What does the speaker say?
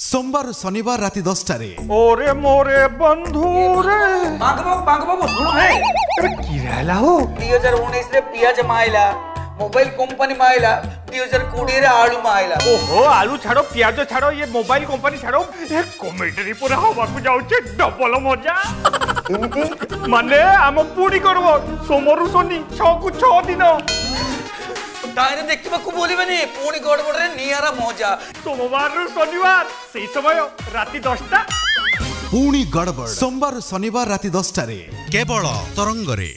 সোমবার ও শনিবার রাতে দশটারে ওরে মোরে বন্ধু রে বাঙ্গবাবু বাঙ্গবাবু শুনুন হে কি রালা হো 2019 রে পিয়াজ মাইলা মোবাইল কোম্পানি মাইলা 2020 রে আলু মাইলা ওহো আলু ছাড়ো পিয়াজ ছাড়ো ইয়ে মোবাইল কোম্পানি ছাড়ো এ কমেডি পুরা হবাকু যাচ্ছে ডবল মজা মানে আমো পুড়ি করব সোমরু শনি 6 কু 6 দিন ତାହିଁରେ ଦେଖିବାକୁ ଭୁଲିବେନି ପୁଣି ଗଡ଼ବଡ଼ରେ ନିଆରା ମଜା। ସୋମବାରରୁ ଶନିବାର ସେଇ ସମୟ ରାତି ଦଶଟା। ପୁଣି ଗଡ଼ବଡ଼। ସୋମବାର ଶନିବାର ରାତି ଦଶଟାରେ କେବଳ ତରଙ୍ଗରେ।